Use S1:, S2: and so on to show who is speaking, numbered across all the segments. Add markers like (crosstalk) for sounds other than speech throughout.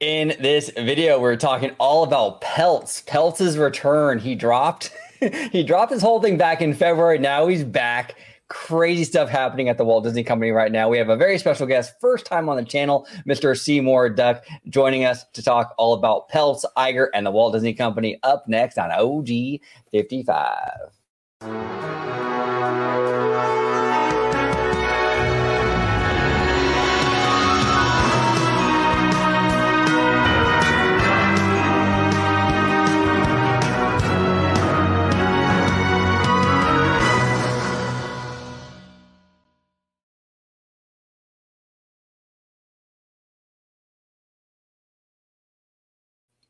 S1: In this video, we're talking all about Peltz. Peltz's return. He dropped (laughs) he dropped his whole thing back in February. Now he's back. Crazy stuff happening at the Walt Disney Company right now. We have a very special guest, first time on the channel, Mr. Seymour Duck, joining us to talk all about Peltz, Iger, and the Walt Disney Company up next on OG 55.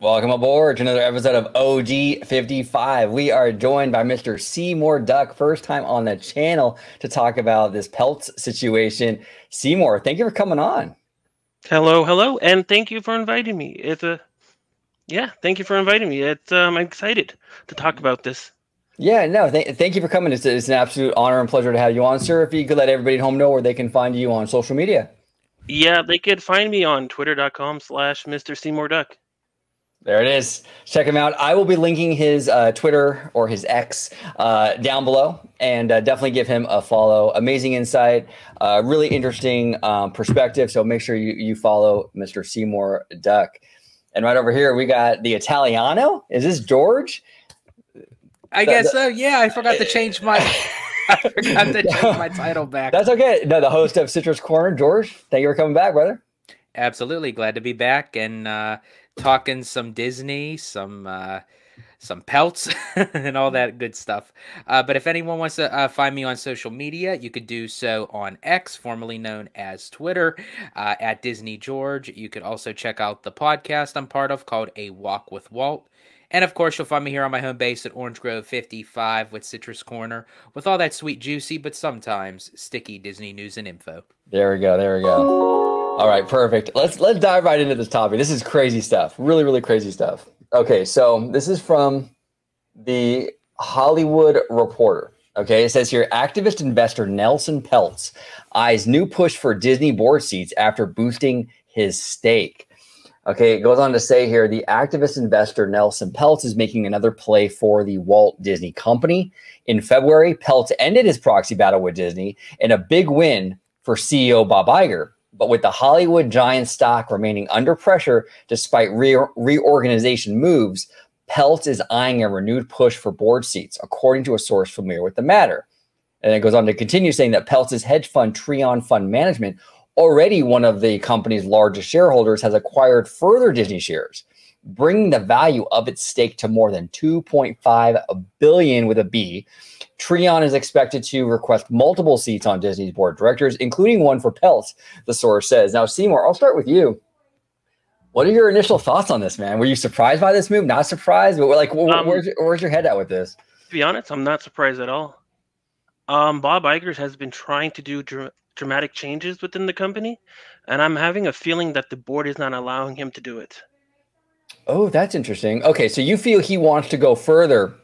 S1: Welcome aboard to another episode of OG 55. We are joined by Mr. Seymour Duck, first time on the channel to talk about this Peltz situation. Seymour, thank you for coming on.
S2: Hello, hello, and thank you for inviting me. It's a yeah, thank you for inviting me. It's um, I'm excited to talk about this.
S1: Yeah, no, th- thank you for coming. It's, it's an absolute honor and pleasure to have you on, sir. If you could let everybody at home know where they can find you on social media.
S2: Yeah, they could find me on twitter.com slash Mr. Seymour Duck.
S1: There it is. Check him out. I will be linking his uh, Twitter or his X uh, down below, and uh, definitely give him a follow. Amazing insight, uh, really interesting um, perspective. So make sure you you follow Mr. Seymour Duck. And right over here we got the Italiano. Is this George?
S3: I the, guess so. Yeah, I forgot to change my. (laughs) I forgot to change my title back.
S1: That's okay. No, the host of Citrus Corner, George. Thank you for coming back, brother.
S3: Absolutely glad to be back and uh, talking some Disney, some uh, some Peltz, (laughs) and all that good stuff. Uh, but if anyone wants to uh, find me on social media, you could do so on X, formerly known as Twitter, uh, at Disney George. You could also check out the podcast I'm part of called A Walk with Walt. And of course, you'll find me here on my home base at Orange Grove 55 with Citrus Corner, with all that sweet, juicy, but sometimes sticky Disney news and info.
S1: There we go. There we go. All right, perfect. Let's let's dive right into this topic. This is crazy stuff. Really, really crazy stuff. Okay, so this is from the Hollywood Reporter. Okay, it says here activist investor Nelson Peltz eyes new push for Disney board seats after boosting his stake. Okay, it goes on to say here the activist investor Nelson Peltz is making another play for the Walt Disney Company. In February, Peltz ended his proxy battle with Disney in a big win for CEO Bob Iger. But with the Hollywood giant stock remaining under pressure despite re- reorganization moves, Peltz is eyeing a renewed push for board seats, according to a source familiar with the matter. And it goes on to continue saying that Peltz's hedge fund, Trian Fund Management, already one of the company's largest shareholders, has acquired further Disney shares, bringing the value of its stake to more than 2.5 billion with a B, Trian is expected to request multiple seats on Disney's board of directors, including one for Pelt, the source says. Now, Seymour, I'll start with you. What are your initial thoughts on this, man? Were you surprised by this move? Not surprised, but like, um, where's, where's your head at with this?
S2: To be honest, I'm not surprised at all. Um, Bob Iger has been trying to do dr- dramatic changes within the company, and I'm having a feeling that the board is not allowing him to do it.
S1: Oh, that's interesting. Okay, so you feel he wants to go further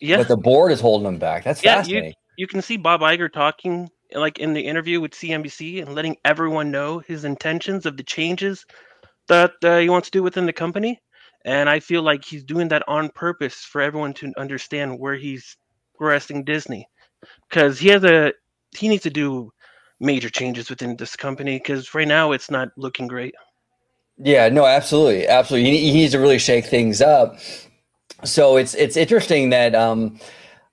S1: yeah. But the board is holding them back. That's yeah, fascinating.
S2: You, you can see Bob Iger talking like in the interview with CNBC and letting everyone know his intentions of the changes that uh, he wants to do within the company. And I feel like he's doing that on purpose for everyone to understand where he's progressing Disney. Because he has a he needs to do major changes within this company because right now it's not looking great.
S1: Yeah, no, absolutely, absolutely. He, he needs to really shake things up so it's it's interesting that um,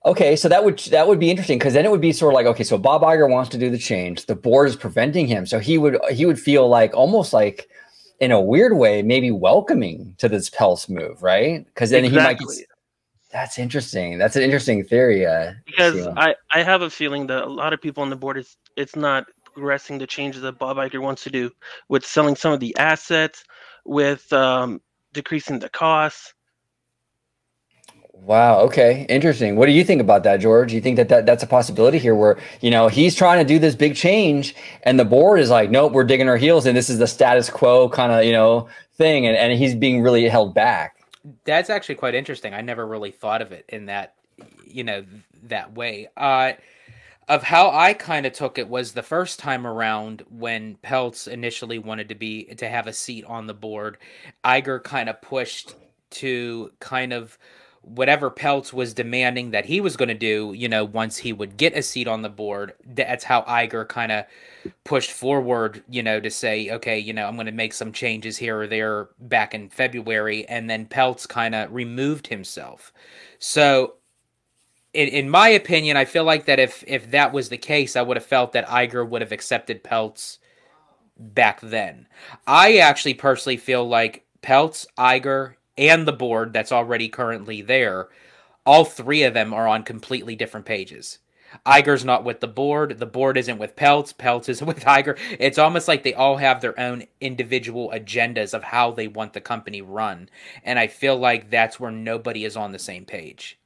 S1: okay, so that would that would be interesting because then it would be sort of like okay, so Bob Iger wants to do the change, the board is preventing him, so he would he would feel like almost like in a weird way maybe welcoming to this Peltz move, right? Because then exactly. he might. Get, that's interesting. That's an interesting theory. Uh,
S2: because I I have a feeling that a lot of people on the board is it's not progressing the changes that Bob Iger wants to do with selling some of the assets, with um, decreasing the costs
S1: Wow. Okay. Interesting. What do you think about that, George? You think that, that that's a possibility here where, you know, he's trying to do this big change and the board is like, nope, we're digging our heels and this is the status quo kind of, you know, thing. And, and he's being really held back.
S3: That's actually quite interesting. I never really thought of it in that, you know, that way. Uh, of how I kind of took it was the first time around when Peltz initially wanted to be to have a seat on the board, Iger kind of pushed to kind of whatever Peltz was demanding that he was going to do, you know, once he would get a seat on the board, that's how Iger kind of pushed forward, you know, to say, okay, you know, I'm going to make some changes here or there back in February. And then Peltz kind of removed himself. So, in, in my opinion, I feel like that if if that was the case, I would have felt that Iger would have accepted Peltz back then. I actually personally feel like Peltz, Iger, and the board that's already currently there, all three of them are on completely different pages. Iger's not with the board. The board isn't with Peltz. Peltz isn't (laughs) with Iger. It's almost like they all have their own individual agendas of how they want the company run. And I feel like that's where nobody is on the same page.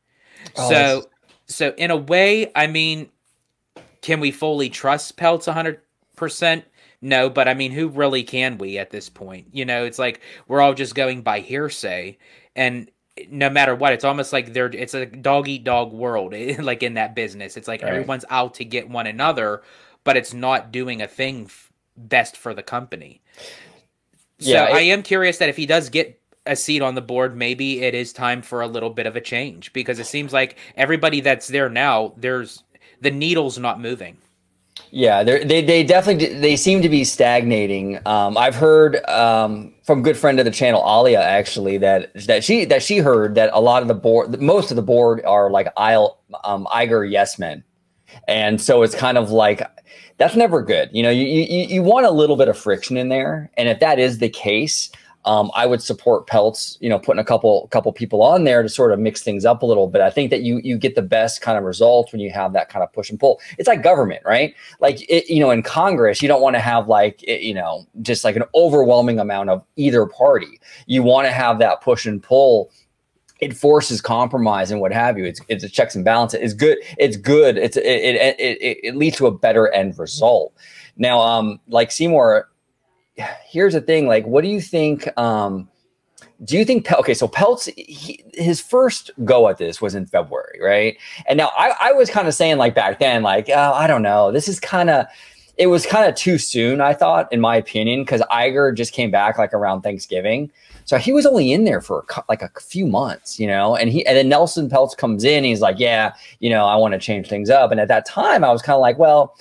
S3: Oh, so, so in a way, I mean, can we fully trust Peltz 100%? No, but I mean, who really can we at this point? You know, it's like we're all just going by hearsay, and no matter what, it's almost like they're it's a dog eat dog world. (laughs) like in that business, it's like right. everyone's out to get one another, but it's not doing a thing f- best for the company. So yeah, it, I am curious that if he does get a seat on the board, maybe it is time for a little bit of a change because it seems like everybody that's there now, there's the needle's not moving.
S1: Yeah, they they definitely they seem to be stagnating. Um, I've heard um, from good friend of the channel, Alia, actually that that she that she heard that a lot of the board, most of the board are like Isle, um, Iger yes men, and so it's kind of like that's never good. You know, you you you want a little bit of friction in there, and if that is the case, um, I would support Peltz, you know, putting a couple couple people on there to sort of mix things up a little bit. I think that you you get the best kind of results when you have that kind of push and pull. It's like government, right? Like it, you know, in Congress, you don't want to have like it, you know just like an overwhelming amount of either party. You want to have that push and pull it forces compromise and what have you. It's it's a checks and balances. It's good. It's good. It's it it, it, it leads to a better end result. Now, um, like Seymour, here's the thing like what do you think um do you think okay so peltz he, his first go at this was in february right? And now i, I was kind of saying like back then like oh, i don't know this is kind of it was kind of too soon i thought in my opinion because iger just came back like around thanksgiving. So he was only in there for like a few months you know? And he and then nelson peltz comes in he's like yeah you know i want to change things up. And at that time i was kind of like well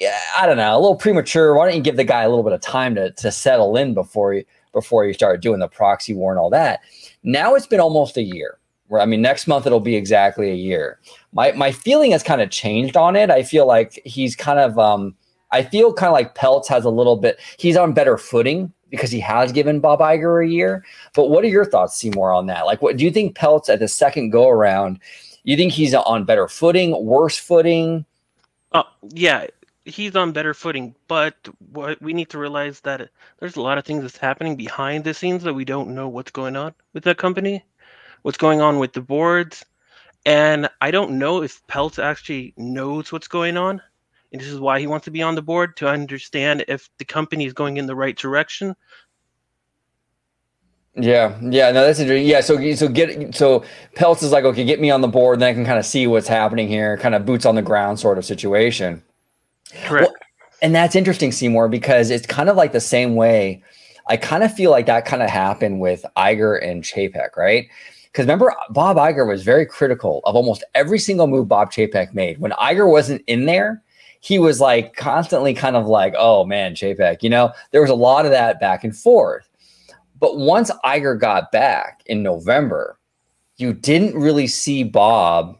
S1: yeah, I don't know, a little premature. Why don't you give the guy a little bit of time to to settle in before you before you start doing the proxy war and all that? Now it's been almost a year. Where I mean, next month it'll be exactly a year. My my feeling has kind of changed on it. I feel like he's kind of um, I feel kind of like Peltz has a little bit. He's on better footing because he has given Bob Iger a year. But what are your thoughts, Seymour, on that? Like, what do you think Peltz at the second go around? You think he's on better footing, worse footing?
S2: Oh yeah, he's on better footing, but what we need to realize that there's a lot of things that's happening behind the scenes that we don't know what's going on with that company, what's going on with the boards, and I don't know if Peltz actually knows what's going on, and this is why he wants to be on the board to understand if the company is going in the right direction.
S1: Yeah, yeah, no, that's interesting. Yeah, so so get so Peltz is like, okay, get me on the board, then I can kind of see what's happening here, kind of boots on the ground sort of situation.
S2: Correct. Well,
S1: and that's interesting, Seymour, because it's kind of like the same way. I kind of feel like that kind of happened with Iger and Chapek, right? Because remember, Bob Iger was very critical of almost every single move Bob Chapek made. When Iger wasn't in there, he was like constantly kind of like, oh man, Chapek, you know, there was a lot of that back and forth. But once Iger got back in November, you didn't really see Bob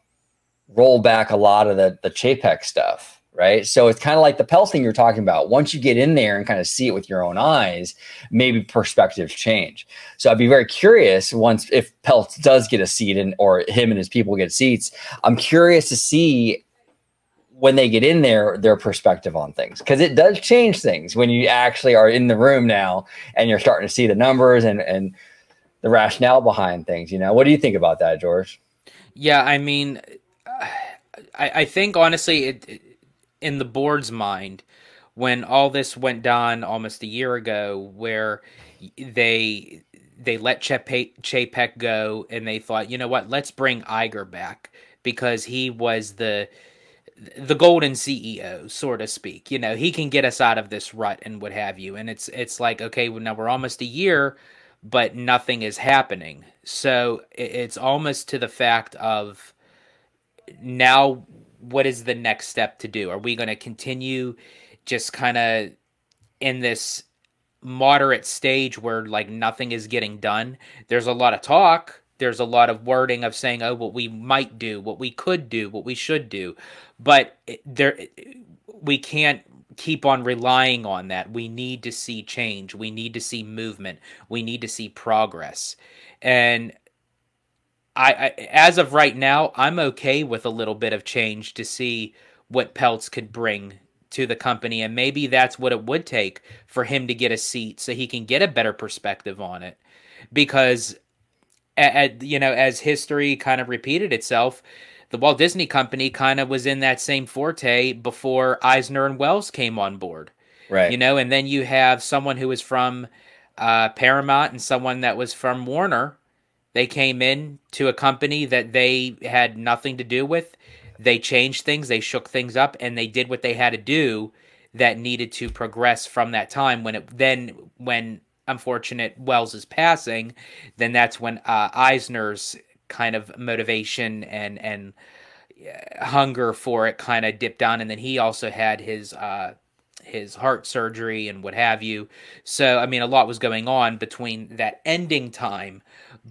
S1: roll back a lot of the, the Chapek stuff right? So it's kind of like the Peltz thing you're talking about. Once you get in there and kind of see it with your own eyes, maybe perspectives change. So I'd be very curious once if Peltz does get a seat and or him and his people get seats. I'm curious to see when they get in there their perspective on things because it does change things when you actually are in the room now and you're starting to see the numbers and and the rationale behind things. You know, what do you think about that, George?
S3: Yeah, I mean, I, I think honestly, it, it in the board's mind when all this went down almost a year ago, where they they let Chapek go and they thought, you know what, let's bring Iger back because he was the the golden CEO, so to speak. You know, he can get us out of this rut and what have you. And it's it's like, okay, well, now we're almost a year, but nothing is happening. So it's almost to the fact of now what is the next step to do? Are we going to continue just kind of in this moderate stage where like nothing is getting done? There's a lot of talk, there's a lot of wording of saying, "Oh, what we might do, what we could do, what we should do," but there we can't keep on relying on that. We need to see change. We need to see movement. We need to see progress. And I, I, as of right now, I'm okay with a little bit of change to see what Peltz could bring to the company, and maybe that's what it would take for him to get a seat, so he can get a better perspective on it. Because, at, you know, as history kind of repeated itself, the Walt Disney Company kind of was in that same forte before Eisner and Wells came on board,
S1: right?
S3: You know, and then you have someone who was from uh, Paramount and someone that was from Warner they came in to a company that they had nothing to do with. They changed things, they shook things up, and they did what they had to do that needed to progress from that time. When it then when unfortunate Wells is passing, then that's when uh, Eisner's kind of motivation and and uh, hunger for it kind of dipped down, and then he also had his uh, his heart surgery and what have you. So I mean, a lot was going on between that ending time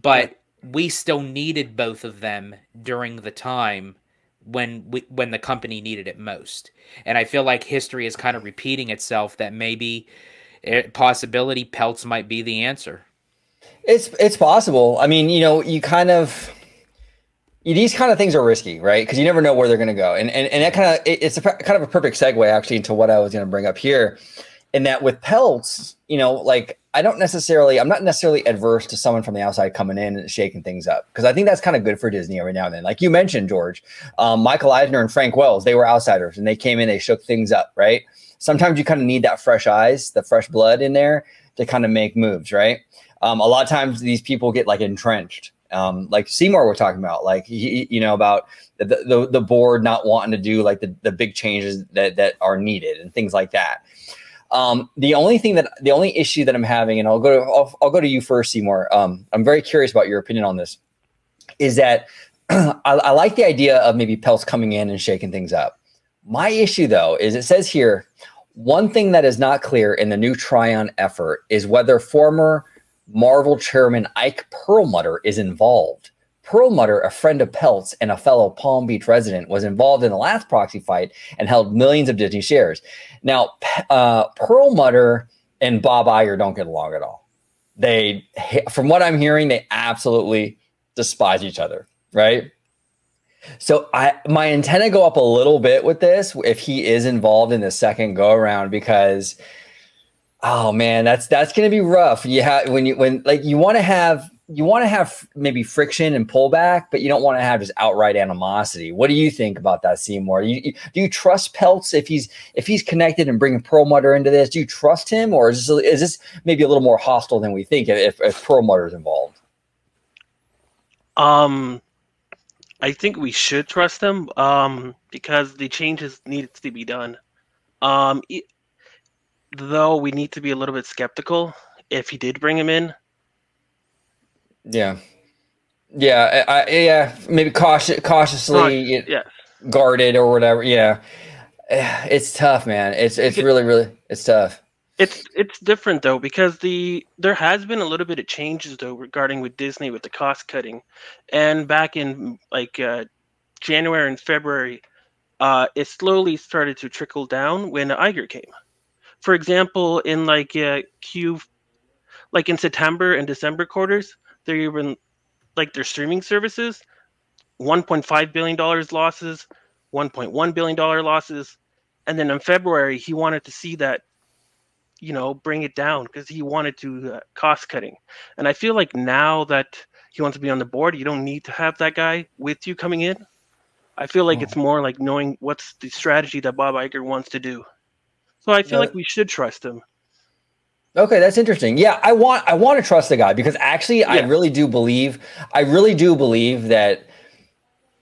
S3: but we still needed both of them during the time when we when the company needed it most. And I feel like history is kind of repeating itself that maybe it, possibility Peltz might be the answer.
S1: It's it's possible. I mean, you know, you kind of these kind of things are risky, right? Because you never know where they're going to go, and and and that kind of it, it's a kind of a perfect segue actually into what I was going to bring up here, in that with Peltz, you know, like I don't necessarily, I'm not necessarily adverse to someone from the outside coming in and shaking things up because I think that's kind of good for Disney every now and then. Like you mentioned, George, um, Michael Eisner and Frank Wells, they were outsiders and they came in, they shook things up, right? Sometimes you kind of need that fresh eyes, the fresh blood in there to kind of make moves, right? Um, a lot of times these people get like entrenched. Um, like Seymour we're talking about, like he, you know, about the, the the board not wanting to do like the, the big changes that that are needed and things like that. Um, the only thing that the only issue that I'm having, and I'll go to I'll, I'll go to you first, Seymour. Um, I'm very curious about your opinion on this. Is that (clears throat) I, I like the idea of maybe Peltz coming in and shaking things up. My issue though is it says here one thing that is not clear in the new Trian effort is whether former Marvel chairman Ike Perlmutter is involved. Perlmutter, a friend of Peltz and a fellow Palm Beach resident, was involved in the last proxy fight and held millions of Disney shares. Now, uh, Perlmutter and Bob Iger don't get along at all. They, from what I'm hearing, they absolutely despise each other, right? So I my antenna go up a little bit with this if he is involved in the second go around because oh man, that's that's gonna be rough. You have when you when like you want to have you want to have maybe friction and pullback, but you don't want to have just outright animosity. What do you think about that, Seymour? You, you, do you trust Peltz if he's if he's connected and bringing Perlmutter into this? Do you trust him, or is this is this maybe a little more hostile than we think if if is involved?
S2: Um, I think we should trust him. Um, because the changes needed to be done. Um, though we need to be a little bit skeptical if he did bring him in
S1: yeah. Yeah, I, yeah, maybe cautious, cautiously guarded or whatever. Yeah, it's tough, man. It's it's really really it's tough.
S2: It's it's different though because the there has been a little bit of changes though regarding with Disney with the cost cutting, and back in like uh, January and February, uh, it slowly started to trickle down when Iger came. For example, in like uh, Q, like in September and December quarters, they're even like their streaming services, 1.5 billion dollars losses, 1.1 billion dollar losses, and then in February he wanted to see that, you know, bring it down because he wanted to uh, cost cutting, and I feel like now that he wants to be on the board, you don't need to have that guy with you coming in. I feel like oh. it's more like knowing what's the strategy that Bob Iger wants to do. So I feel yeah. like we should trust him.
S1: Okay, that's interesting. Yeah, I want I want to trust the guy because actually yeah. I really do believe I really do believe that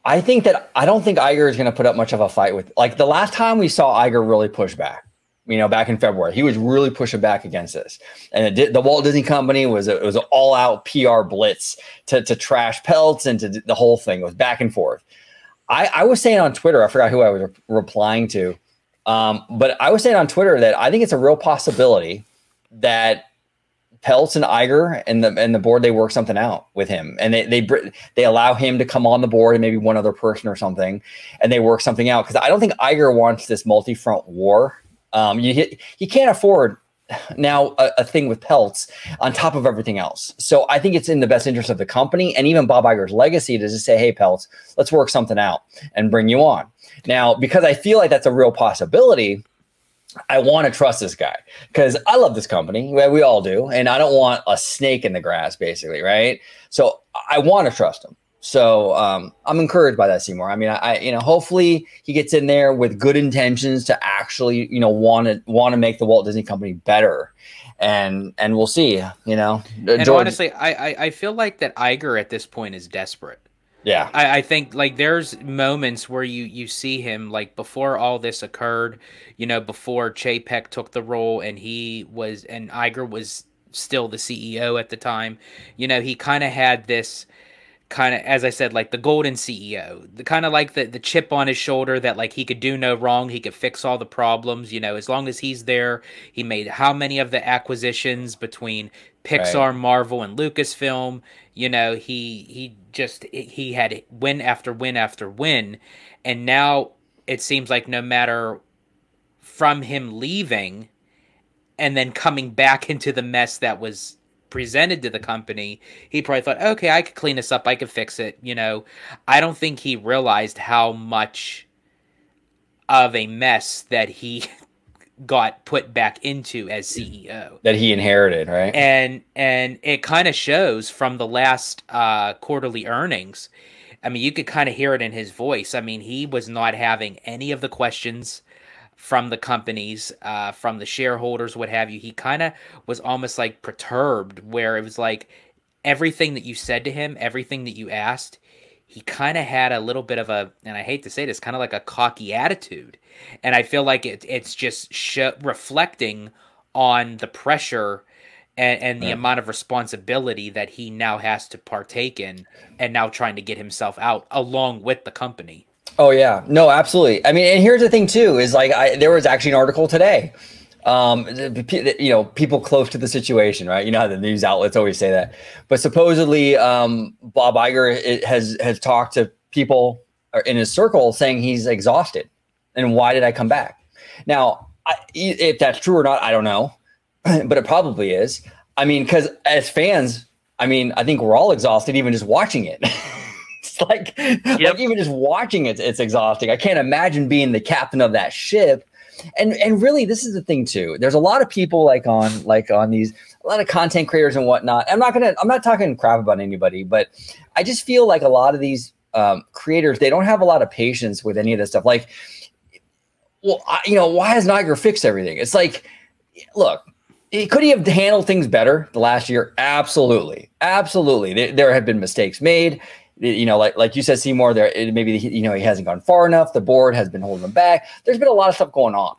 S1: I think that I don't think Iger is going to put up much of a fight with. Like the last time we saw Iger really push back, you know, back in February, he was really pushing back against this, and did, the Walt Disney Company was a, it was an all out PR blitz to to trash Peltz and to the whole thing. It was back and forth. I, I was saying on Twitter, I forgot who I was re- replying to, um, but I was saying on Twitter that I think it's a real possibility that Peltz and Iger and the and the board they work something out with him, and they they they allow him to come on the board and maybe one other person or something, and they work something out because I don't think Iger wants this multi front war. Um, you he can't afford now a, a, thing with Peltz on top of everything else. So I think it's in the best interest of the company and even Bob Iger's legacy to just say, hey, Peltz, let's work something out and bring you on. Now, because I feel like that's a real possibility, I want to trust this guy because I love this company. We all do. And I don't want a snake in the grass, basically. Right. So I want to trust him. So um, I'm encouraged by that, Seymour. I mean, I, I, you know, hopefully he gets in there with good intentions to actually, you know, want to want to make the Walt Disney Company better, and and we'll see. You know,
S3: and George, honestly, I, I I feel like that Iger at this point is desperate.
S1: Yeah,
S3: I, I, think like there's moments where you you see him like before all this occurred, you know, before Chapek took the role and he was and Iger was still the CEO at the time. You know, he kind of had this kind of as I said, like the golden CEO, the kind of like the the chip on his shoulder that like he could do no wrong, he could fix all the problems. You know, as long as he's there, he made how many of the acquisitions between Pixar, right. Marvel, and Lucasfilm. You know, he he just he had win after win after win, and now it seems like no matter from him leaving and then coming back (laughs) into the mess that was presented to the company, he probably thought, okay, I could clean this up, I could fix it. You know, I don't think he realized how much of a mess that he (laughs) got put back into as CEO
S1: that he inherited, right?
S3: And and it kind of shows from the last uh, quarterly earnings. I mean, you could kind of hear it in his voice. I mean, he was not having any of the questions from the companies, uh, from the shareholders, what have you. He kind of was almost like perturbed, where it was like everything that you said to him, everything that you asked, he kind of had a little bit of a, and I hate to say this, kind of like a cocky attitude. And I feel like it, it's just sh- reflecting on the pressure and, and the right. amount of responsibility that he now has to partake in and now trying to get himself out along with the company.
S1: Oh yeah, no, absolutely. I mean, and here's the thing too: is like I, there was actually an article today. Um, you know, people close to the situation, right? You know how the news outlets always say that. But supposedly, um, Bob Iger has has talked to people in his circle saying he's exhausted, and why did I come back? Now, I, if that's true or not, I don't know, (clears throat) but it probably is. I mean, because as fans, I mean, I think we're all exhausted even just watching it. (laughs) like, yep. like even just watching it, it's exhausting. I can't imagine being the captain of that ship. And and really, this is the thing too. There's a lot of people like on like on these a lot of content creators and whatnot. I'm not gonna I'm not talking crap about anybody, but I just feel like a lot of these um, creators they don't have a lot of patience with any of this stuff. Like, well, I, you know, why has niger fixed everything? It's like, look, could he have handled things better the last year? Absolutely, absolutely. There, there have been mistakes made you know, like like you said, Seymour, there maybe you know he hasn't gone far enough. The board has been holding him back. There's been a lot of stuff going on,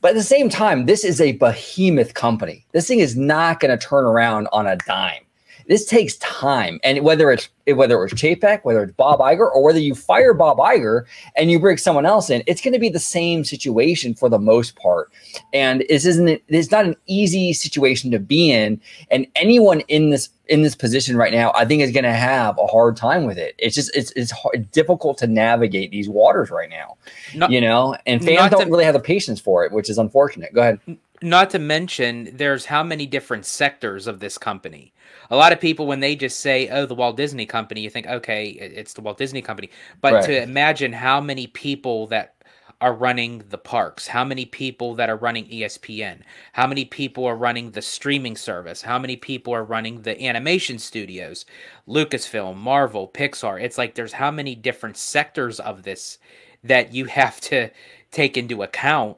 S1: but at the same time, this is a behemoth company. This thing is not going to turn around on a dime. This takes time, and whether it's whether it's Chapek, whether it's Bob Iger, or whether you fire Bob Iger and you bring someone else in, it's going to be the same situation for the most part. And this isn't it's not an easy situation to be in, and anyone in this in this position right now, I think is going to have a hard time with it. It's just it's it's hard, difficult to navigate these waters right now, not, you know. And fans don't to, really have the patience for it, which is unfortunate. Go ahead.
S3: Not to mention, there's how many different sectors of this company a lot of people when they just say oh the walt disney company you think okay it's the walt disney company but right. to imagine how many people that are running the parks how many people that are running espn how many people are running the streaming service how many people are running the animation studios lucasfilm marvel pixar it's like there's how many different sectors of this that you have to take into account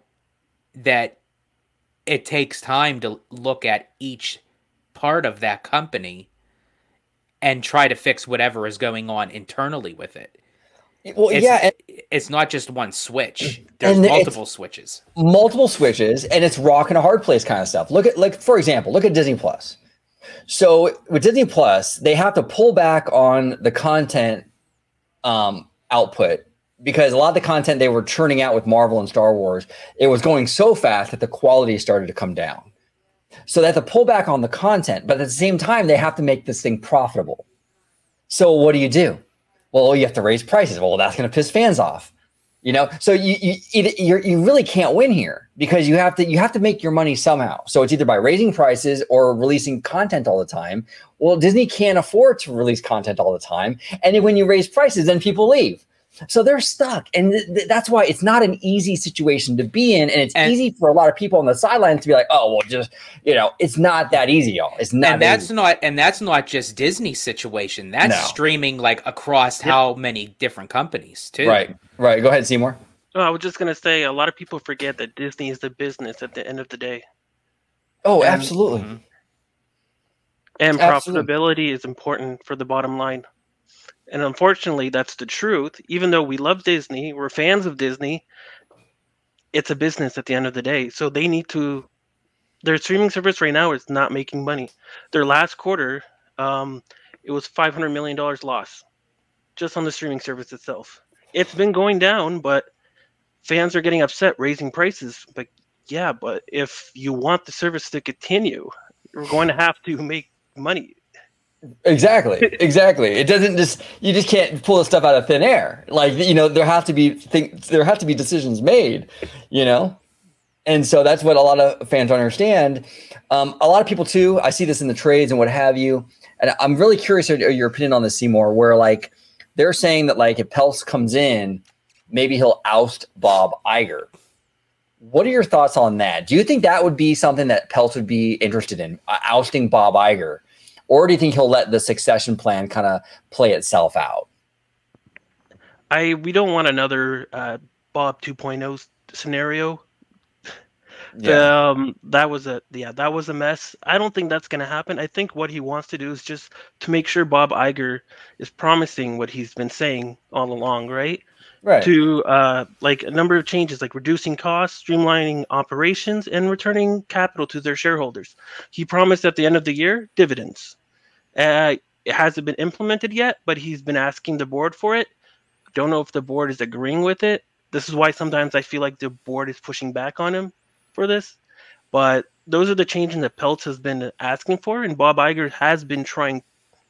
S3: that it takes time to look at each part of that company and try to fix whatever is going on internally with it.
S1: Well,
S3: it's,
S1: yeah, and,
S3: it's not just one switch. There's multiple switches.
S1: multiple switches, and it's rock and a hard place kind of stuff. Look at like for example, look at Disney Plus. So with Disney Plus, they have to pull back on the content um, output because a lot of the content they were churning out with Marvel and Star Wars, it was going so fast that the quality started to come down. So they have to pull back on the content, but at the same time, they have to make this thing profitable. So what do you do? Well, you have to raise prices. Well, that's going to piss fans off. You know, so you you you really can't win here because you have to you have to make your money somehow. So it's either by raising prices or releasing content all the time. Well, Disney can't afford to release content all the time, and when you raise prices, then people leave. So they're stuck, and th- th- that's why it's not an easy situation to be in, and it's
S3: And-
S1: easy for a lot of people on the sidelines to be like, "Oh, well, just you know, it's not that easy, y'all. It's not."
S3: and
S1: that
S3: that's
S1: easy.
S3: not and that's not just Disney situation. That's
S1: No.
S3: streaming like across how many different companies too.
S1: right, right. Go ahead, Seymour.
S2: Oh, I was just gonna say a lot of people forget that Disney is the business at the end of the day,
S1: Oh,
S2: And-
S1: absolutely.
S3: Mhm.
S2: and
S1: Absolutely.
S2: profitability is important for the bottom line. And unfortunately, that's the truth. Even though we love Disney, we're fans of Disney. It's a business at the end of the day, so they need to. Their streaming service right now is not making money. Their last quarter, um, it was five hundred million dollars loss, just on the streaming service itself. It's been going down, but fans are getting upset raising prices. But yeah, but if you want the service to continue, you're going to have to (laughs) make money.
S1: Exactly. Exactly. It doesn't just you just can't pull the stuff out of thin air. Like you know, there have to be think there have to be decisions made. You know, and so that's what a lot of fans don't understand. Um, a lot of people too. I see this in the trades and what have you. And I'm really curious of your opinion on this, Seymour. Where like they're saying that like if Peltz comes in, maybe he'll oust Bob Iger. What are your thoughts on that? Do you think that would be something that Peltz would be interested in, uh, ousting Bob Iger? Or do you think he'll let the succession plan kind of play itself out?
S2: I we don't want another uh, Bob 2.0 s- scenario. Um, that was a yeah, that was a mess. I don't think that's gonna happen. I think what he wants to do is just to make sure Bob Iger is promising what he's been saying all along, right?
S1: Right.
S2: To uh, like a number of changes, like reducing costs, streamlining operations, and returning capital to their shareholders. He promised at the end of the year dividends. Uh, it hasn't been implemented yet, but he's been asking the board for it. Don't know if the board is agreeing with it. This is why sometimes I feel like the board is pushing back on him for this. But those are the changes that Peltz has been asking for, and Bob Iger has been trying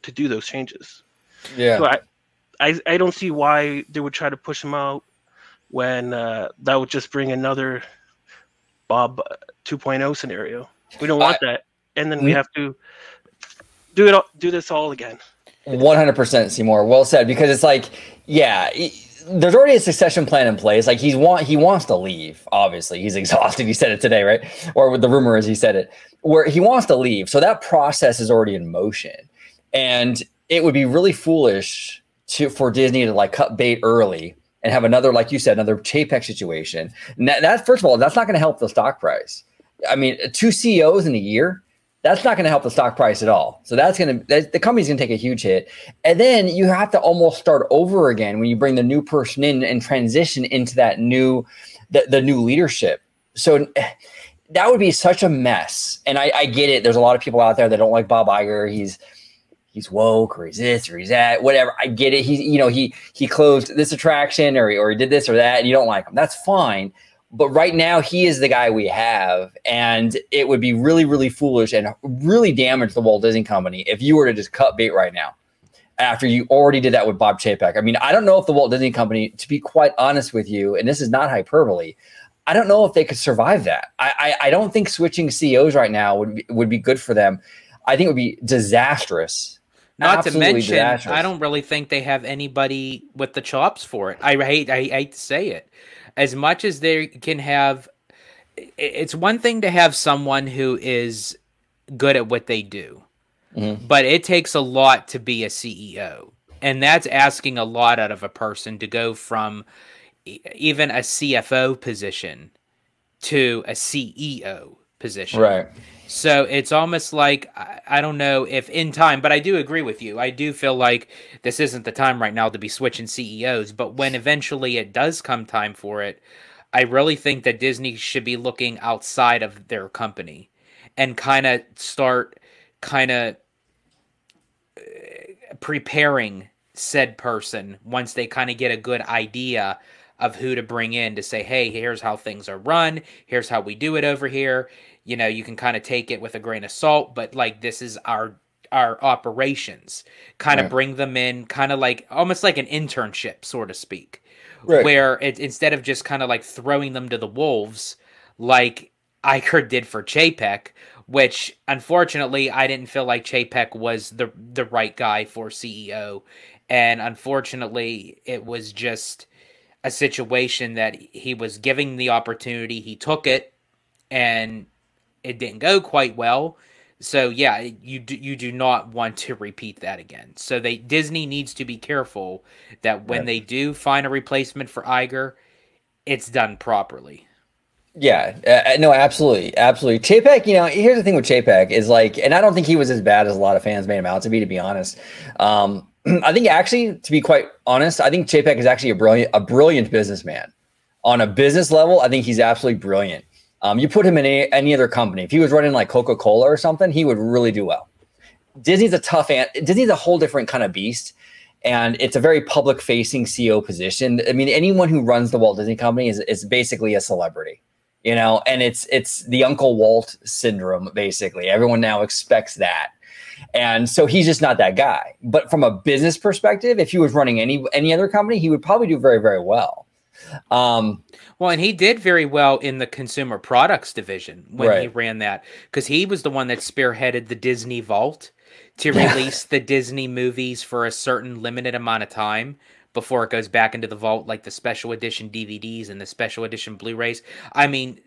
S2: to do those changes.
S1: yeah.
S2: So I, I, I don't see why they would try to push him out when uh, that would just bring another Bob uh, 2.0 scenario. We don't want that, and then we
S1: Mm.
S2: have to do it. all- Do this all again.
S1: One hundred percent, Seymour. Well said. Because it's like, yeah, he- there's already a succession plan in place. Like he's want he wants to leave. Obviously, he's (laughs) exhausted. He said it today, right? Or with the rumor is he said it, where he wants to leave. So that process is already in motion, and it would be really foolish to for Disney to like cut bait early and have another, like you said, another Chapek situation. That, that first of all, that's not going to help the stock price. I mean, two CEOs in a year that's not going to help the stock price at all. So that's going to that, the company's going to take a huge hit, and then you have to almost start over again when you bring the new person in and transition into that new the, the new leadership. So (sighs) that would be such a mess. And I, I get it. There's a lot of people out there that don't like Bob Iger. He's he's woke or he's this or he's that, whatever. I get it. He's you know he he closed this attraction or or he did this or that, and you don't like him. That's fine but right now he is the guy we have and it would be really really foolish and really damage the walt disney company if you were to just cut bait right now after you already did that with bob chapek i mean i don't know if the walt disney company to be quite honest with you and this is not hyperbole i don't know if they could survive that i i, I don't think switching ceos right now would be, would be good for them i think it would be disastrous
S3: Not to mention,
S1: disastrous.
S3: I don't really think they have anybody with the chops for it. I hate, I hate to say it. As much as they can have, it's one thing to have someone who is good at what they do,
S1: Mhm.
S3: but it takes a lot to be a CEO, and that's asking a lot out of a person to go from even a CFO position to a CEO position.
S1: Right.
S3: So it's almost like I, don't know if in time, but I do agree with you. I do feel like this isn't the time right now to be switching CEOs, but when eventually it does come time for it, I really think that Disney should be looking outside of their company and kind of start kind of uh, preparing said person once they kind of get a good idea of who to bring in to say, hey, here's how things are run, here's how we do it over here. You know, you can kind of take it with a grain of salt, but like this is our our operations. Kind of
S1: Right.
S3: bring them in, kind of like almost like an internship, so to speak.
S1: Right.
S3: Where it instead of just kind of like throwing them to the wolves, like Iger did for Chapek, which unfortunately I didn't feel like Chapek was the the right guy for CEO, and unfortunately it was just a situation that he was giving the opportunity, he took it, and it didn't go quite well. So yeah, you do, you do not want to repeat that again. So they Disney needs to be careful that when
S1: Right.
S3: they do find a replacement for Iger, it's done properly.
S1: Yeah, uh, no, absolutely, absolutely. Chapek, you know, here's the thing with Chapek is like, and I don't think he was as bad as a lot of fans made him out to be. To be honest, um, (clears throat) I think actually, to be quite honest, I think Chapek is actually a brilliant, a brilliant businessman. On a business level, I think he's absolutely brilliant. Um, you put him in any, any other company, if he was running like Coca Cola or something, he would really do well. Disney's a tough ant. Disney's a whole different kind of beast, and it's a very public facing CEO position. I mean, anyone who runs the Walt Disney Company is is basically a celebrity you know and it's it's the uncle walt syndrome basically everyone now expects that and so he's just not that guy but from a business perspective if he was running any any other company he would probably do very very well um
S3: Well, and he did very well in the consumer products division when he ran that because he was the one that spearheaded the Disney Vault to release the Disney movies for a certain limited amount of time before it goes back into the vault, like the special edition DVDs and the special edition Blu-rays. I mean,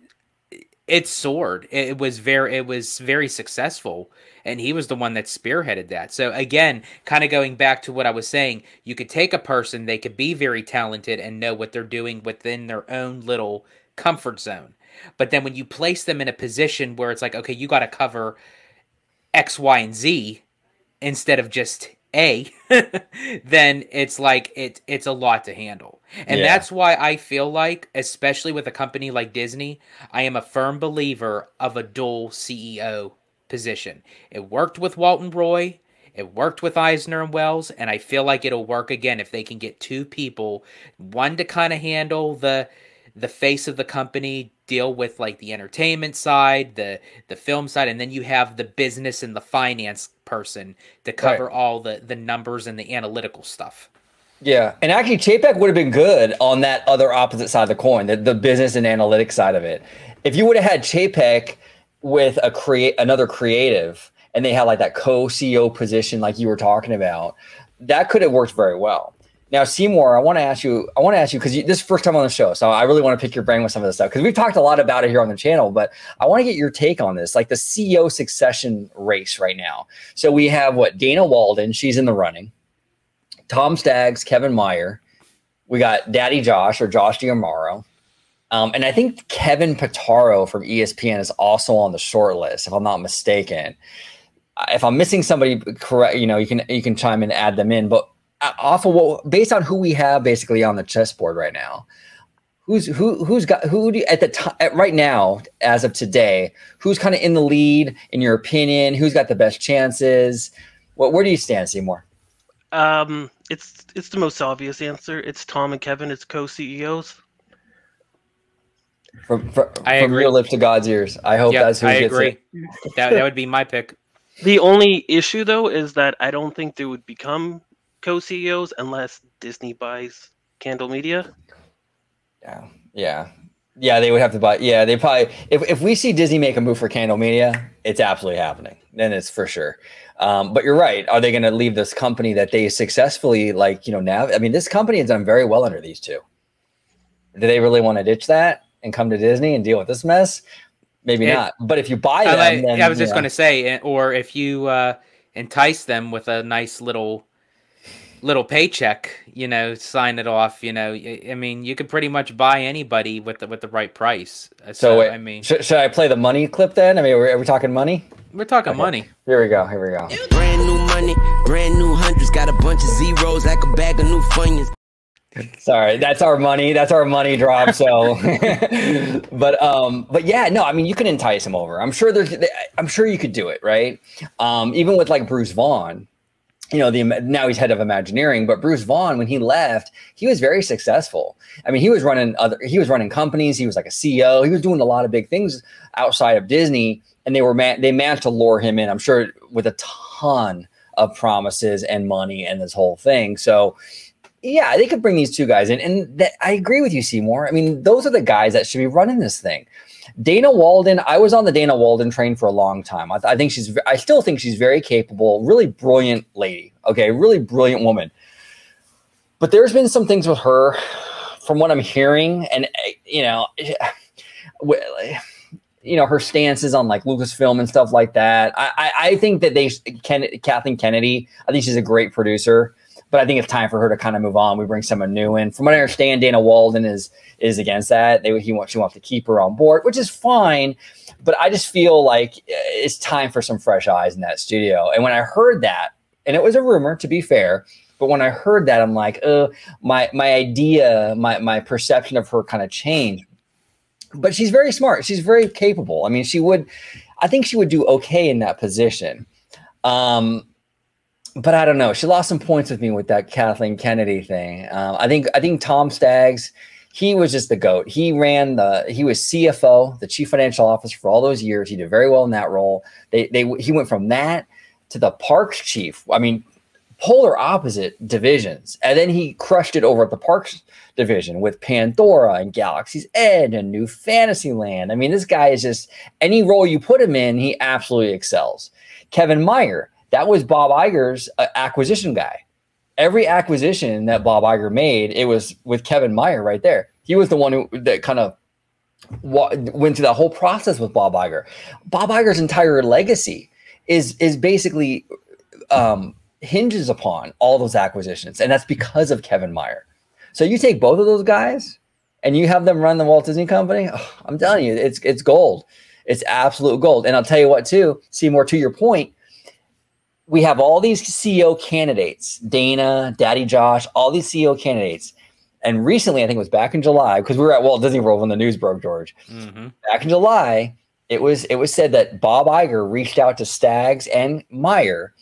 S3: it soared. It was very, it was very successful, and he was the one that spearheaded that. So again, kind of going back to what I was saying, you could take a person, they could be very talented and know what they're doing within their own little comfort zone. But then when you place them in a position where it's like, okay, you got to cover X, Y, and Z instead of just A, (laughs) then it's like it it's a lot to handle. And
S1: Yeah.
S3: that's why I feel like, especially with a company like Disney, I am a firm believer of a dual CEO position. It worked with Walton Roy, it worked with Eisner and Wells, and I feel like it'll work again if they can get two people, one to kind of handle the the face of the company deal with like the entertainment side the the film side and then you have the business and the finance person to cover all the the numbers and the analytical stuff.
S1: Yeah. And actually chapek would have been good on that other opposite side of the coin the, the business and analytics side of it. If you would have had chapek with a create another creative and they had like that co-ceo position like you were talking about that could have worked very well now seymour i want to ask you i want to ask you because this is the first time on the show so i really want to pick your brain with some of this stuff because we've talked a lot about it here on the channel but i want to get your take on this like the ceo succession race right now so we have what dana walden she's in the running tom staggs kevin Mayer we got daddy josh or josh D'Amaro. Um, and I think Kevin Pitaro from ESPN is also on the short list, if I'm not mistaken. If I'm missing somebody, correct? You know, you can you can chime in, and add them in. But off of what, based on who we have basically on the chessboard right now, who's who who's got who do you, at the time right now as of today, who's kind of in the lead in your opinion? Who's got the best chances? What where do you stand, Seymour?
S2: Um, it's it's the most obvious answer. It's Tom and Kevin. It's co-CEOs.
S1: From from,
S3: I
S1: from
S3: agree.
S1: your lips to God's ears. I hope
S3: yeah
S1: that's who
S3: i
S1: gets
S3: agree
S1: it.
S3: that, that would be my pick
S2: The only issue though is that I don't think they would become co-CEOs unless Disney buys Candle Media.
S1: Yeah, yeah, yeah. They would have to buy. Yeah, they probably. If if we see Disney make a move for Candle Media, it's absolutely happening. Then it's for sure. Um, but you're right. Are they going to leave this company that they successfully like? You know, now. I mean, this company has done very well under these two. Do they really want to ditch that and come to Disney and deal with this mess? Maybe
S3: If-
S1: not. But if you buy
S3: I,
S1: them,
S3: like-
S1: then,
S3: I was just
S1: yeah.
S3: going to say eh, or if you uh entice them with a nice little little paycheck, you know, sign it off. You know, I mean, you could pretty much buy anybody with the with the right price.
S1: Uh, so, so wait, I mean, should, should, I play the money clip then? I mean, are we, are we talking money?
S3: We're talking okay. money.
S1: Here we go. Here we go.
S4: Brand new money, brand new hundreds, got a bunch of zeros like a bag of new funyuns.
S1: Sorry, that's our money. That's our money drop. So, (laughs) (laughs) but um, but yeah, no, I mean, you can entice him over. I'm sure there's, I'm sure you could do it, right? Um, even with like Bruce Vaughn, you know, the now he's head of Imagineering, but Bruce Vaughn, when he left, he was very successful. I mean, he was running other, he was running companies. He was like a CEO. He was doing a lot of big things outside of Disney, and they were man, they managed to lure him in. I'm sure with a ton of promises and money and this whole thing. So, yeah, they could bring these two guys in, and that, I agree with you, Seymour. I mean, those are the guys that should be running this thing. Dana Walden, I was on the Dana Walden train for a long time. I, th- I, think she's, I still think she's very capable, really brilliant lady. Okay, really brilliant woman. But there's been some things with her, from what I'm hearing, and eh, you know, (sighs) you know, her stances on like Lucasfilm and stuff like that. I, I, I think that they, Ken, Kathleen Kennedy, I think she's a great producer but I think it's time for her to kind of move on. We bring someone new in. From what I understand, Dana Walden is is against that. They he wants she wants to keep her on board, which is fine. But I just feel like it's time for some fresh eyes in that studio. And when I heard that, and it was a rumor to be fair, but when I heard that, I'm like, uh, my my idea, my my perception of her kind of changed. But she's very smart. She's very capable. I mean, she would, I think she would do okay in that position. Um, but I don't know. She lost some points with me with that Kathleen Kennedy thing. Um, I think I think Tom Staggs, he was just the goat. He ran the he was CFO, the chief financial officer for all those years. He did very well in that role. They they he went from that to the parks chief. I mean, polar opposite divisions, and then he crushed it over at the parks division with Pandora and Galaxy's Edge and New Fantasyland. I mean, this guy is just any role you put him in, he absolutely excels. Kevin Mayer that was Bob Iger's uh, acquisition guy. Every acquisition that Bob Iger made, it was with Kevin Mayer right there. He was the one who that kind of went through that whole process with Bob Iger. Bob Iger's entire legacy is is basically um, hinges upon all those acquisitions, and that's because of Kevin Mayer. So you take both of those guys and you have them run the Walt Disney Company. Oh, (sighs) I'm telling you, it's it's gold. It's absolute gold. And I'll tell you what, too, Seymour, to your point, we have all these CEO candidates, Dana, Daddy Josh, all these CEO candidates. And recently, I think it was back in July, because we were at Walt Disney World when the news broke, George. Mm-hmm. Back in July, it was it was said that Bob Iger reached out to Staggs and Mayer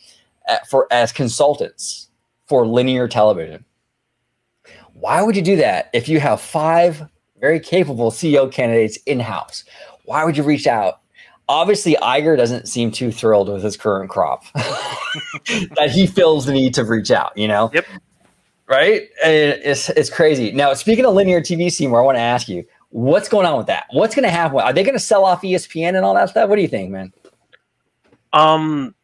S1: at, for as consultants for linear television. Why would you do that if you have five very capable CEO candidates in house? Why would you reach out obviously Iger doesn't seem too thrilled with his current crop (laughs) that he feels the need to reach out, you know?
S2: Yep.
S1: Right? It's, it's crazy. Now, speaking of linear TV, Seymour, I want to ask you, what's going on with that? What's going to happen? Are they going to sell off ESPN and all that stuff? What do you think, man?
S2: Um,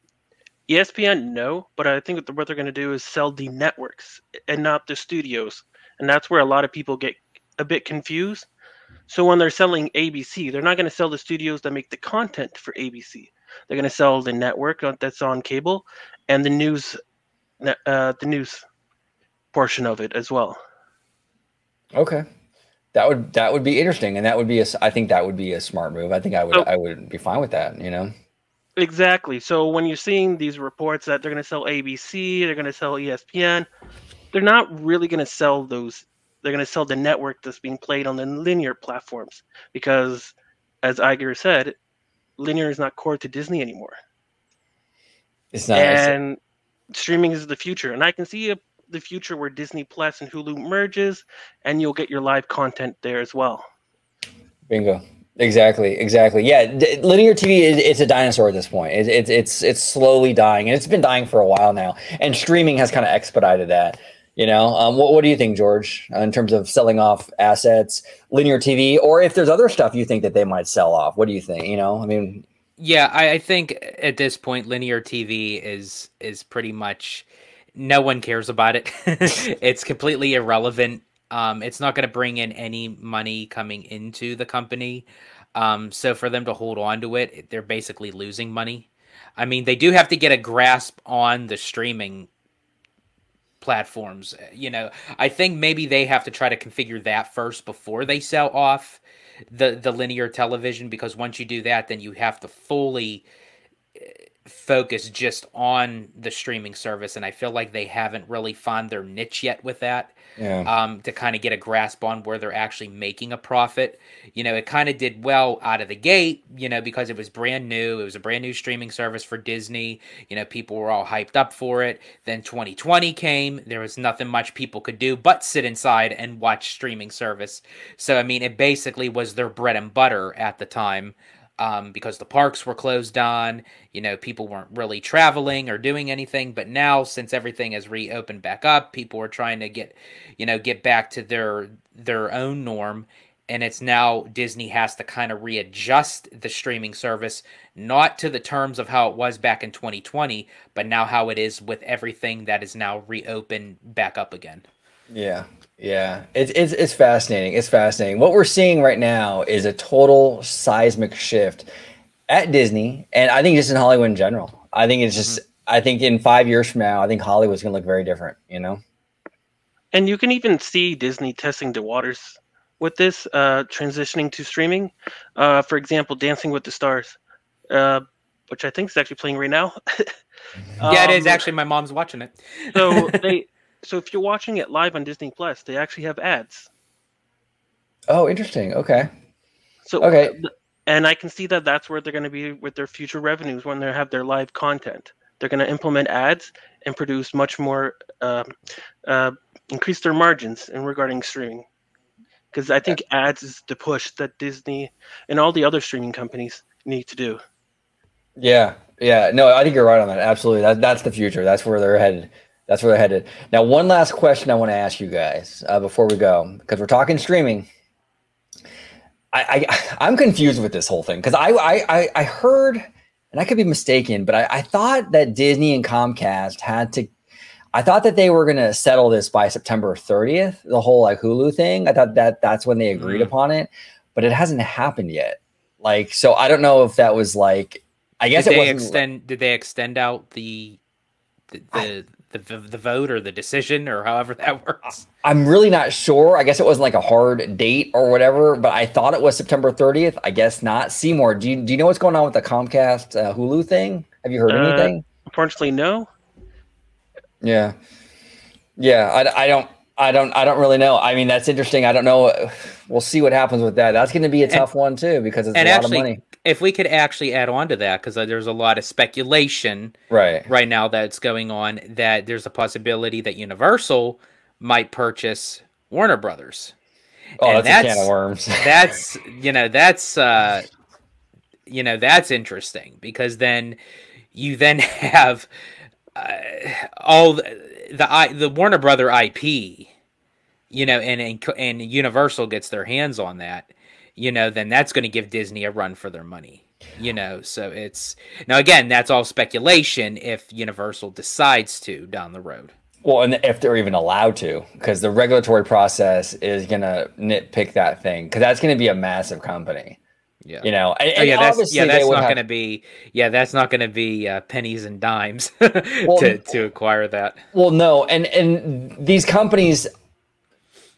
S2: ESPN, no, but I think what they're going to do is sell the networks and not the studios. And that's where a lot of people get a bit confused so when they're selling ABC, they're not going to sell the studios that make the content for ABC. They're going to sell the network that's on cable and the news, uh, the news portion of it as well.
S1: Okay, that would that would be interesting, and that would be a. I think that would be a smart move. I think I would so, I would be fine with that. You know.
S2: Exactly. So when you're seeing these reports that they're going to sell ABC, they're going to sell ESPN, they're not really going to sell those they're going to sell the network that's being played on the linear platforms because, as Iger said, linear is not core to Disney anymore.
S1: It's not.
S2: And streaming is the future, and I can see a, the future where Disney Plus and Hulu merges, and you'll get your live content there as well.
S1: Bingo. Exactly, exactly. Yeah, d- linear TV is it's a dinosaur at this point. It's it's it's it's slowly dying, and it's been dying for a while now. And streaming has kind of expedited that. You know, um, what, what do you think, George, in terms of selling off assets, linear TV, or if there's other stuff you think that they might sell off? What do you think? You know, I mean,
S3: yeah, I, I think at this point, linear TV is is pretty much no one cares about it. (laughs) it's completely irrelevant. Um, it's not going to bring in any money coming into the company. Um, so for them to hold on to it, they're basically losing money. I mean, they do have to get a grasp on the streaming platforms. You know, I think maybe they have to try to configure that first before they sell off the the linear television because once you do that, then you have to fully focus just on the streaming service and i feel like they haven't really found their niche yet with that
S1: Yeah.
S3: um, to kind of get a grasp on where they're actually making a profit. You know it kind of did well out of the gate you know because it was brand new. It was a brand new streaming service for disney. You know people were all hyped up for it. Then 2020 came. There was nothing much people could do but sit inside and watch streaming service. So i mean it basically was their bread and butter at the time um, because the parks were closed down. You know, people weren't really traveling or doing anything. But now, since everything has reopened back up, people are trying to get, you know, get back to their their own norm. And it's now Disney has to kind of readjust the streaming service, not to the terms of how it was back in 2020, but now how it is with everything that is now reopened back up again.
S1: Yeah, yeah, it's it's it's fascinating. It's fascinating. What we're seeing right now is a total seismic shift at Disney, and I think just in Hollywood in general. I think it's just. I think in five years from now, I think Hollywood's going to look very different. You know.
S2: And you can even see Disney testing the waters with this, uh, transitioning to streaming. Uh, for example, Dancing with the Stars, uh, which I think is actually playing right now. (laughs)
S3: yeah, it is
S2: Um,
S3: actually. My mom's watching it.
S2: so (laughs) they, so if you're watching it live on Disney Plus, they actually have ads.
S1: Oh, interesting. Okay.
S2: So
S1: Okay.
S2: and I can see that that's where they're going to be with their future revenues when they have their live content. They're going to implement ads and produce much more, um uh, increase their margins in regarding streaming. Because I think ads is the push that Disney and all the other streaming companies need to do.
S1: Yeah, yeah. No, I think you're right on that. Absolutely. That, that's the future. That's where they're headed. That's where they're headed. Now, one last question I want to ask you guys uh, before we go, because we're talking streaming. I, I (laughs) I'm confused with this whole thing because I, I I I heard, and I could be mistaken, but I, I thought that Disney and Comcast had to. I thought that they were going to settle this by September 30th, the whole like Hulu thing. I thought that that's when they agreed
S3: Mm.
S1: upon it, but it hasn't happened yet. Like, so I don't know if that was like, I guess
S3: did
S1: it
S3: they
S1: wasn't.
S3: extend? Did they extend out the the the, the the the vote or the decision or however that (laughs) works?
S1: I'm really not sure. I guess it wasn't like a hard date or whatever, but I thought it was September 30th. I guess not. Seymour, do you, do you know what's going on with the Comcast uh, Hulu thing? Have you heard
S2: Uh,
S1: anything?
S2: Unfortunately, no.
S1: Yeah. Yeah. I, I don't, I don't, I don't really know. I mean, that's interesting. I don't know. We'll see what happens with that. That's going to be a
S3: And-
S1: tough one too, because it's a lot
S3: actually,
S1: of money.
S3: If we could actually add on to that, because there's a lot of speculation
S1: Right.
S3: right now that's going on that there's a possibility that Universal might purchase Warner Brothers.
S1: Oh,
S3: And
S1: that's, a can of worms. (laughs)
S3: That's you know that's uh, you know that's interesting because then you then (laughs) have uh, all the, the I the Warner Brother IP, you know, and, and and Universal gets their hands on that, you know, then that's going to give Disney a run for their money, you know. So it's now again that's all speculation if Universal decides to down the road.
S1: Well, and if they're even allowed to, because the regulatory process is going to nitpick that thing, because that's going to be a massive company,
S3: Yeah.
S1: you know. And,
S3: Oh yeah, that's yeah, that's not
S1: have-
S3: going to be yeah, that's not going to be uh, pennies and dimes (laughs)
S1: Well,
S3: to to acquire that.
S1: Well, no, and and these companies,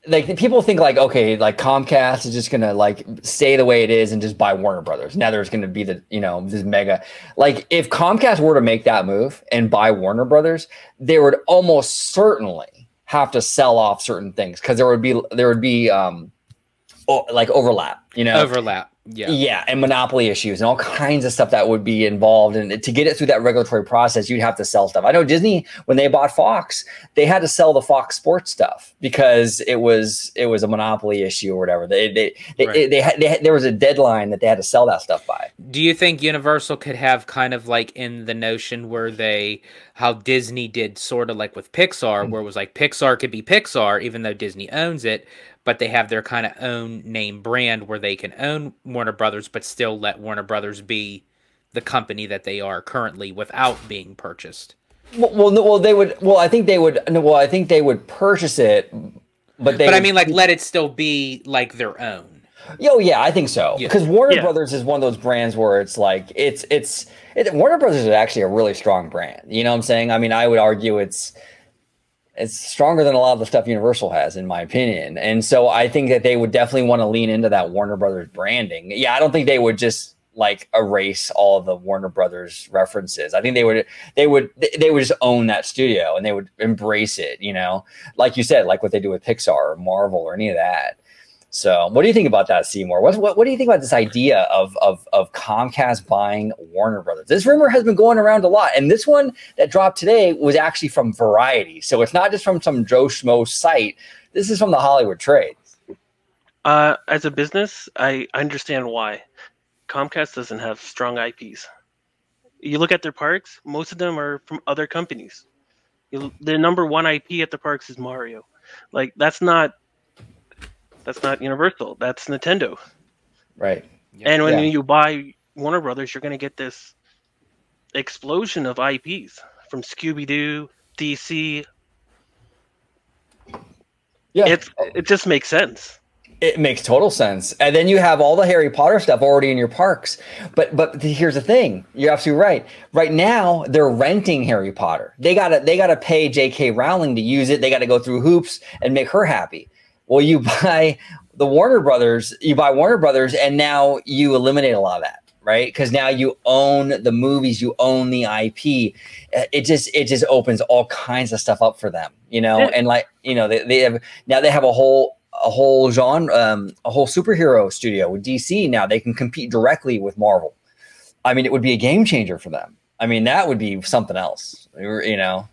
S1: like people think like okay, like Comcast is just gonna like stay the way it is and just buy Warner Brothers. Now there's gonna be the you know this mega like if Comcast were to make that move and buy Warner Brothers, they would almost certainly have to sell off certain things because there would be there would be um like overlap, you know,
S3: Overlap. Yeah.
S1: yeah, and monopoly issues and all kinds of stuff that would be involved. And to get it through that regulatory process, you'd have to sell stuff. I know Disney when they bought Fox, they had to sell the Fox Sports stuff because it was it was a monopoly issue or whatever. They they they,
S3: Right.
S1: they, had, they had there was a deadline that they had to sell that stuff by.
S3: Do you think Universal could have kind of like in the notion where they how Disney did sort of like with Pixar, mm. where it was like Pixar could be Pixar even though Disney owns it, but they have their kind of own name brand where they can own Warner Brothers but still let Warner Brothers be the company that they are currently without being purchased.
S1: Well, well, no, well, they would. Well, I think they would. No, well, I think they would purchase it, but they.
S3: But I mean like let it still be like their own.
S1: Yo, yeah, I think so.
S3: Yeah.
S1: Because Warner
S2: Yeah.
S1: Brothers is one of those brands where it's like it's it's it, Warner Brothers is actually a really strong brand. You know what I'm saying? I mean, I would argue it's It's stronger than a lot of the stuff Universal has, in my opinion. And so I think that they would definitely want to lean into that Warner Brothers branding. Yeah, I don't think they would just like erase all of the Warner Brothers references. I think they would they would they would just own that studio and they would embrace it, you know. Like you said, like what they do with Pixar or Marvel or any of that. So, what do you think about that, Seymour? What, what, what do you think about this idea of, of, of Comcast buying Warner Brothers? This rumor has been going around a lot, and this one that dropped today was actually from Variety. So it's not just from some Joe Schmo site. This is from the Hollywood Trades.
S2: Uh, as a business, I understand why. Comcast doesn't have strong IPs. You look at their parks; most of them are from other companies. You, the number one IP at the parks is Mario. Like that's not that's not Universal. That's Nintendo.
S1: Right.
S2: Yep. And when yeah. you buy Warner Brothers, you're going to get this explosion of IPs from Scooby Doo, DC. Yeah, it it just makes sense.
S1: It makes total sense. And then you have all the Harry Potter stuff already in your parks. But but here's the thing. You're absolutely right. Right now they're renting Harry Potter. They got to they got to pay JK Rowling to use it. They got to go through hoops and make her happy. Well, you (laughs) buy the Warner Brothers, you buy Warner Brothers, and now you eliminate a lot of that, right? Because now you own the movies, you own the IP. It just it just opens all kinds of stuff up for them, you know. Yeah. And like you know, they, they have now they have a whole a whole genre, um, a whole superhero studio with DC. Now they can compete directly with Marvel. I mean, it would be a game changer for them. I mean, that would be something else, you know.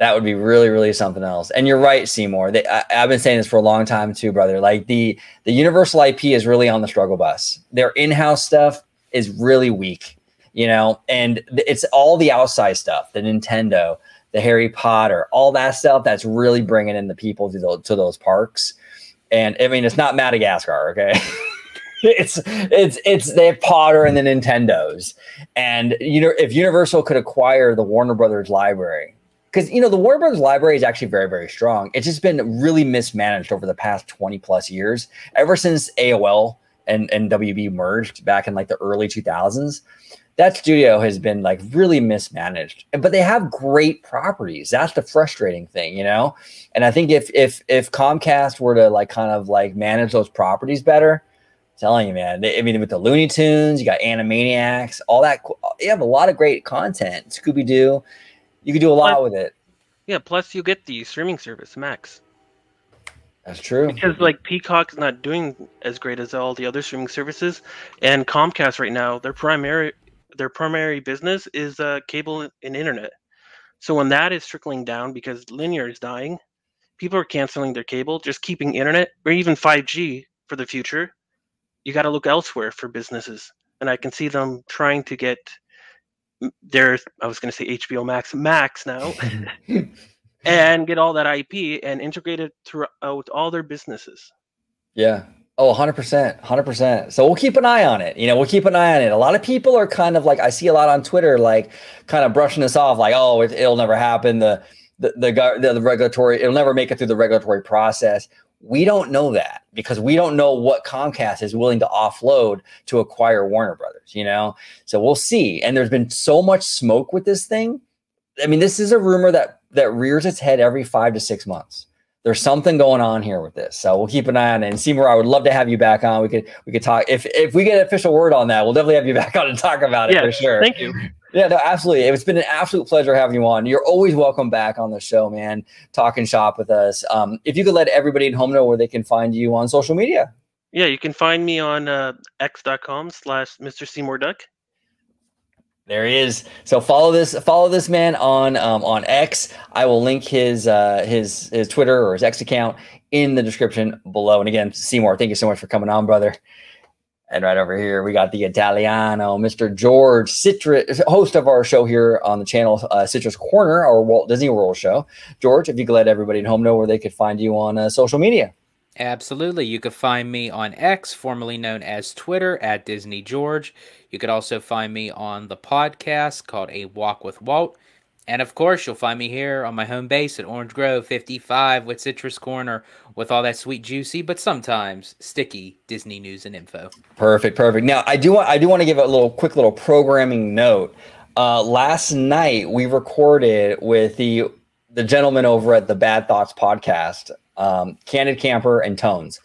S1: That would be really, really something else. And you're right, Seymour. They, I, have been saying this for a long time too, brother. Like the the Universal IP is really on the struggle bus. Their in-house stuff is really weak, you know, and it's all the outside stuff, the Nintendo, the Harry Potter, all that stuff that's really bringing in the people to those, to those parks. And I mean, it's not Madagascar, okay? (laughs) it's it's it's they have Potter and the Nintendos, and you know if Universal could acquire the Warner Brothers library, because you know the Warner Brothers library is actually very very strong. It's just been really mismanaged over the past twenty plus years. Ever since AOL and and WB merged back in like the early two thousands, that studio has been like really mismanaged. But they have great properties. That's the frustrating thing, you know. And I think if if if Comcast were to like kind of like manage those properties better. I'm telling you, man. I mean, with the Looney Tunes, you got Animaniacs, all that. You have a lot of great content. Scooby Doo you can do a lot plus, with it.
S2: Yeah, plus you get the streaming service Max.
S1: That's true.
S2: Because like Peacock's not doing as great as all the other streaming services, and Comcast right now, their primary their primary business is uh, cable and internet. So when that is trickling down because linear is dying, people are canceling their cable, just keeping internet or even 5G for the future. You got to look elsewhere for businesses, and I can see them trying to get there's I was going to say HBO Max Max now, (laughs) and get all that IP and integrate it throughout all their businesses.
S1: Yeah. Oh, 100%. 100%. So we'll keep an eye on it. You know, we'll keep an eye on it. A lot of people are kind of like, I see a lot on Twitter, like kind of brushing this off, like, oh, it, will never happen. The, the, the, the, the regulatory, it'll never make it through the regulatory process. We don't know that because we don't know what Comcast is willing to offload to acquire Warner Brothers, you know? So we'll see. And there's been so much smoke with this thing. I mean, this is a rumor that that rears its head every 5 to 6 months. There's something going on here with this. So we'll keep an eye on it. And Seymour, I would love to have you back on. We could we could talk if if we get official word on that, we'll definitely have you (laughs) back on and talk about it yeah, for sure.
S2: Thank you.
S1: Yeah, no, absolutely. It's been an absolute pleasure having you on. You're always welcome back on the show, man. Talking shop with us. Um, if you could let everybody at home know where they can find you on social media.
S2: Yeah, you can find me on uh, x.com slash Mr. Seymour Duck.
S1: There he is. So follow this follow this man on um, on X. I will link his uh, his his Twitter or his X account in the description below. And again, Seymour, thank you so much for coming on, brother. And right over here, we got the Italiano, Mr. George Citrus, host of our show here on the channel, uh, Citrus Corner, our Walt Disney World show. George, if you could let everybody at home know where they could find you on uh, social media.
S3: Absolutely. You could find me on X, formerly known as Twitter, at Disney George. You could also find me on the podcast called A Walk with Walt. And of course, you'll find me here on my home base at Orange Grove 55 with Citrus Corner with all that sweet, juicy, but sometimes sticky Disney news and info.
S1: Perfect, perfect. Now, I do want I do want to give a little quick little programming note. Uh, last night we recorded with the the gentleman over at the Bad Thoughts podcast, um, Candid Camper and Tones.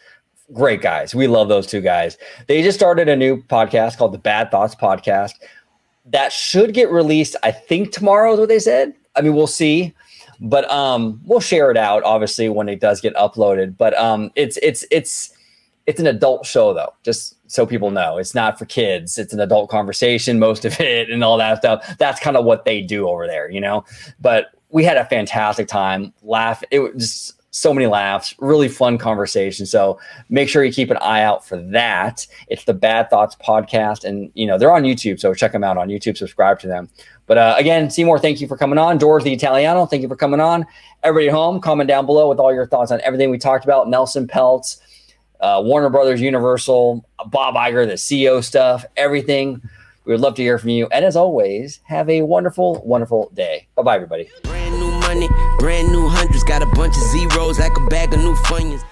S1: Great guys. We love those two guys. They just started a new podcast called the Bad Thoughts Podcast. That should get released, I think tomorrow is what they said. I mean, we'll see. But um, we'll share it out, obviously, when it does get uploaded. But um, it's it's it's it's an adult show though, just so people know. It's not for kids. It's an adult conversation, most of it, and all that stuff. That's kind of what they do over there, you know. But we had a fantastic time. Laugh. It was just so many laughs, really fun conversation. So make sure you keep an eye out for that. It's the Bad Thoughts podcast, and you know they're on YouTube, so check them out on YouTube. Subscribe to them. But uh, again, Seymour, thank you for coming on. Dorothy Italiano, thank you for coming on. Everybody at home, comment down below with all your thoughts on everything we talked about. Nelson Peltz, uh, Warner Brothers, Universal, Bob Iger, the CEO stuff, everything. We would love to hear from you. And as always, have a wonderful, wonderful day. Bye bye, everybody.
S4: Brand new money, brand new hundreds, got a bunch of zeros like a bag of new funyuns.